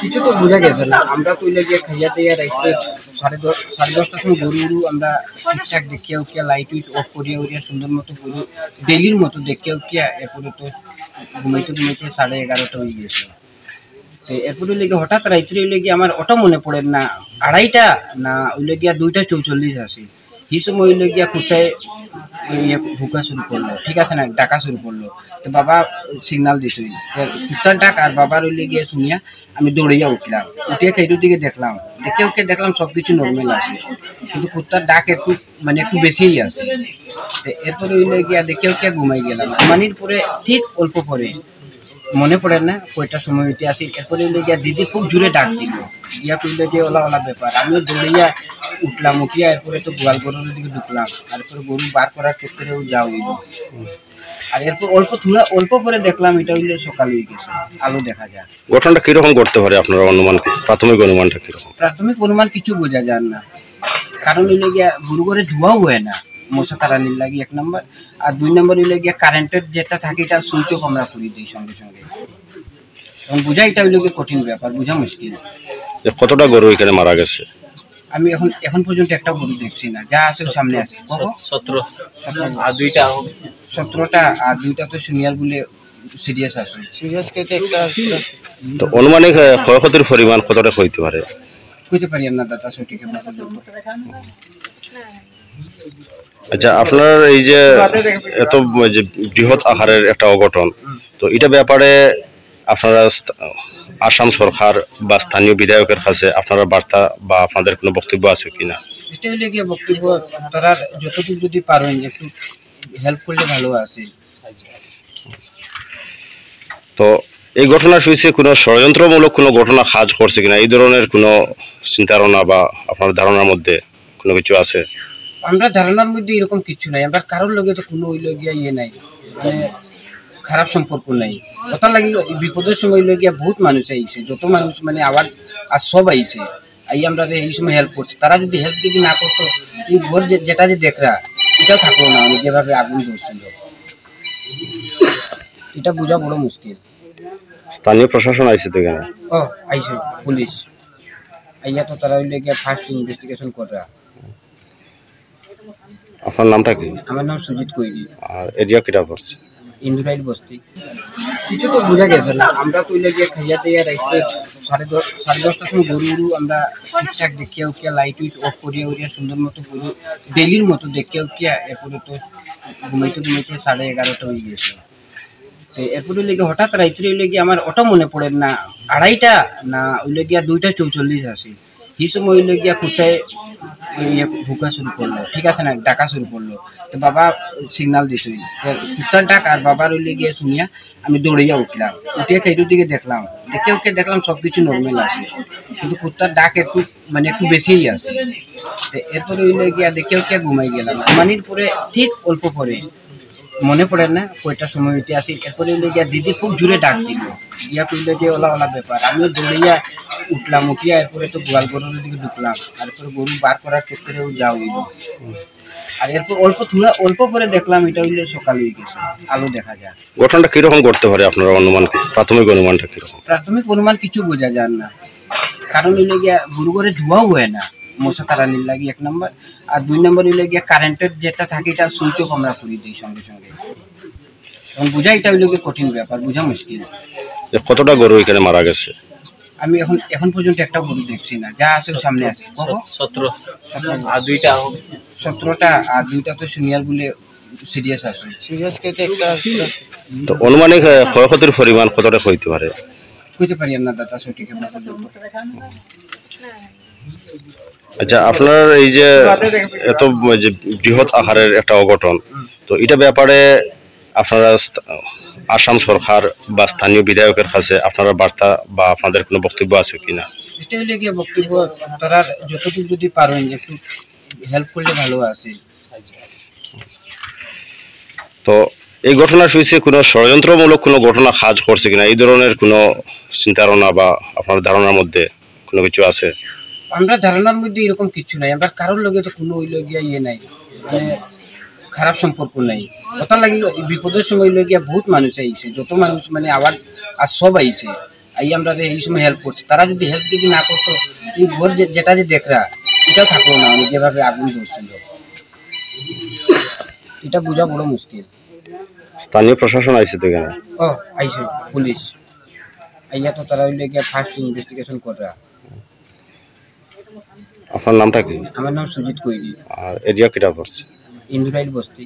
কিছু তো বোঝা গেছে না। আমরা কইলে গিয়ে খাইয়া দিয়ে রাইতে সাড়ে দশ সাড়ে দশটার সময় গরু গরু আমরা ঠিকঠাক দেখিয়া উঠিয়া লাইট উইট অফ করিয়া উঠিয়া সুন্দর মতো গরু ডেলির মতো দেখিয়া উঠিয়া এরপরে তো ঘুমাইতে ঘুমাইতে সাড়ে এগারোটা হয়ে গেছে। তো এরপরে লেগে হঠাৎ রাইতে লেগে আমার অটো মনে পড়ে না আড়াইটা না ওইলে গিয়া দুইটা চৌচল্লিশ আছে। সময় ওইলে গিয়া কোথায় ইয়ে ভুকা শুরু করল। ঠিক আছে না? ডাকা শুরু করল। তো বাবা সিগনাল দিছিল সুতার ডাক আর বাবার ওইলে গিয়ে শুনিয়া আমি দৌড়িয়া উঠলাম। উঠিয়ে চাইটার দিকে দেখলাম। দেখে ওকে দেখলাম সব কিছু নর্মাল আছে। কিন্তু কুত্তার ডাক একটু মানে একটু বেশিই আছে। এরপরে ওইলে গিয়া দেখে ওকে ঘুমাই গেলাম। ঘুমানির পরে ঠিক অল্প পরে মনে পড়ে না কয়টা সময় হইতে আসি এরপরে হইলে গিয়া দিদি খুব জোরে ডাক দিল। ইয়া কইলে যে ওলা ওলা ব্যাপার। আমিও দৌড়িয়া উঠলাম উঠিয়া এরপরে তো গোয়াল গরুর দিকে ঢুকলাম। তারপরে গরু বার করার চক্করেও যাও হইল। আর এরপর অল্প থোড়া অল্প পরে দেখলাম এটা হইলে সকাল হয়ে গেছে আলো দেখা যায়। ঘটনাটা কীরকম করতে পারে আপনার অনুমান? প্রাথমিক অনুমানটা কীরকম? প্রাথমিক অনুমান কিছু বোঝা যায় না। কারণ হইলে গিয়া গরু ঘরে ধোয়াও হয় না। মশা তাড়ানির লাগে এক নম্বর। আর দুই নম্বর হইলে গিয়া কারেন্টের যেটা থাকে এটা সুইচ অফ আমরা করি দিই সঙ্গে সঙ্গে। এবং বোঝা এটা হইলে কঠিন ব্যাপার বোঝা মুশকিল। যে কতটা গরু এখানে মারা গেছে? আমি এখন এখন পর্যন্ত একটা গরু দেখছি না যা আছে ও সামনে আছে। সতেরো। আর দুইটা সতেরোটা আর দুইটা তো সিনিয়র বলে সিরিয়াস আছে। সিরিয়াস কেটে একটা তো অনুমানিক ক্ষয়ক্ষতির পরিমাণ কতটা হইতে পারে? কইতে পারি না দাদা সঠিক আচ্ছা আপনার এই যে এত যে বৃহৎ আকারের একটা অঘটন তো এটা ব্যাপারে আপনারা আসাম সরকার বা স্থানীয় বিধায়কের কাছে আপনারা বার্তা বা আপনাদের কোনো বক্তব্য আছে কিনা? এটা হইলে গিয়ে বক্তব্য তারা যতটুকু যদি পারেন একটু হেল্প করলে ভালো আছে। তো এই ঘটনার পিছিয়ে কোনো ষড়যন্ত্রমূলক কোনো ঘটনা কাজ করছে কিনা? এই ধরনের কোনো চিন্তাধারণা বা আপনার ধারণার মধ্যে কোনো কিছু আছে? আমরা ধারণার মধ্যে এরকম কিছু নাই। আমরা কারোর লগে তো কোনো ইয়ে নাই। মানে খারাপ সম্পর্ক নাই। কথা লাগি বিপদের সময় গিয়া বহুত মানুষ আইছে যত মানুষ মানে আবার আর সব আইছে। আই আমরা এই সময় হেল্প করছি তারা যদি হেল্প যদি না করতো এই ঘর যেটা যে দেখরা এটাও থাকল না আমি যেভাবে আগুন ধরছিল। এটা বোঝা বড় মুশকিল। স্থানীয় প্রশাসন আইছে তো এখানে? ও আইছে পুলিশ। আইয়া তো তারা হইলে গিয়া ফার্স্ট ইনভেস্টিগেশন করা আপনার নামটা কি? আমার নাম সুজিত কৈরি। আর এরিয়া কিটা পড়ছে? ইন্দুরাইল বস্তি। কিছু তো বোঝা গেছে না, আমরা কইলে গিয়ে খাইয়া দিয়ে রাইতে সাড়ে দশ, সাড়ে দশটার সময় গরু আমরা ঠিকঠাক দেখিয়া উঠিয়া লাইট উইট অফ করিয়া উঠিয়া সুন্দর মতো গরু ডেলির মতো দেখিয়া উঠিয়া এরপরে তো ঘুমাইতে ঘুমাইতে সাড়ে এগারোটা হয়ে গেছে তো এরপরে লেগে হঠাৎ রাইতে লেগে আমার অটো মনে পড়ে না, আড়াইটা না ওইলে গিয়া দুইটা চৌচল্লিশ আছে। এই সময় ওইলে গিয়া কোথায় ইয়ে ভুকা শুরু করল, ঠিক আছে না, ডাকা শুরু করল। বাবা সিগনাল দিছিল সুতার ডাক আর বাবার ওইলে গিয়ে শুনিয়া আমি দৌড়িয়া উঠলাম। উঠে চাইটার দিকে দেখলাম। দেখে ওকে দেখলাম সব কিছু নর্মাল আছে। কিন্তু কুত্তার ডাক একটু মানে একটু বেশিই আছে। এরপরে ওইলে গিয়া দেখে ওকে ঘুমাই গেলাম। ঘুমানির পরে ঠিক অল্প পরে, মনে পড়ে না কয়টার সময় উঠে আসি এরপরে হইলে গিয়া দিদি খুব জোরে ডাক দিল। ইয়া কইলে যে ওলা ওলা ব্যাপার, আমিও দৌড়িয়া উঠলাম। উঠিয়া এরপরে তো গোয়াল গরুর দিকে ঢুকলাম। তারপরে গরু বার করার চক্করেও যাও আর এরপর অল্প থোড়া অল্প পরে দেখলাম এটা হইলে সকাল হয়ে গেছে আলো দেখা যায়। ঘটনাটা কীরকম করতে পারে আপনার অনুমান? প্রাথমিক অনুমানটা কীরকম? প্রাথমিক অনুমান কিছু বোঝা যায় না। কারণ হইলে গিয়া গরু ঘরে ধোয়াও হয় না। মশা তাড়ানির লাগি এক নম্বর। আর দুই নম্বর হইলে গিয়া কারেন্টের যেটা থাকে এটা সুইচ অফ আমরা করি দিই সঙ্গে সঙ্গে। এবং বোঝা এটা হইলে কঠিন ব্যাপার বোঝা মুশকিল। যে কতটা গরু এখানে মারা গেছে? আমি এখন এখন পর্যন্ত একটা গরু দেখছি না। যা আছে সামনে আছে। সতেরো। আর দুইটা হবে সতেরোটা আর দুইটা তো সিনিয়র বলে সিরিয়াস আছে। সিরিয়াস কেটে একটা তো অনুমানিক ক্ষয়ক্ষতির পরিমাণ কতটা হইতে পারে? কইতে পারি না দাদা সঠিক আচ্ছা আপনার এই যে এত যে বৃহৎ আকারের একটা অঘটন তো এটা ব্যাপারে আপনারা আসাম সরকার বা স্থানীয় বিধায়কের কাছে আপনারা বার্তা বা আপনাদের কোনো বক্তব্য আছে কিনা? এটা হইলে গিয়ে বক্তব্য তারা যতটুকু যদি পারেন একটু হেল্প করলে ভালো আছে। তো এই ঘটনা পিছিয়ে কোনো ষড়যন্ত্রমূলক কোনো ঘটনা কাজ করছে কিনা? এই ধরনের কোনো চিন্তাধারণা বা আপনার ধারণার মধ্যে কোনো কিছু আছে? আমরা ধারণার মধ্যে এরকম কিছু নাই। আমরা কারোর লগে তো কোনো হইলে গিয়া ইয়ে নাই। মানে খারাপ সম্পর্ক নাই। কথা লাগি বিপদের সময় হইলে গিয়া বহুত মানুষ আইছে। যত মানুষ মানে আবার আর সব আইছে। আই আমরা এই সময় হেল্প করছি। তারা যদি হেল্প যদি না করতো এই ঘর যেটা যে দেখরা এটাও থাকব না আমি যেভাবে আগুন ধরছিল। এটা বোঝা বড় মুশকিল। স্থানীয় প্রশাসন আইছে তো এখানে? ও আইসে পুলিশ। আইয়া তো তারা হইলে গিয়ে ফার্স্ট ইনভেস্টিগেশন করে আপনার নামটা কি? আমার নাম সুজিত কৈরি। আর এরিয়া কিটা পড়ছে? ইন্দুরাইল বস্তি।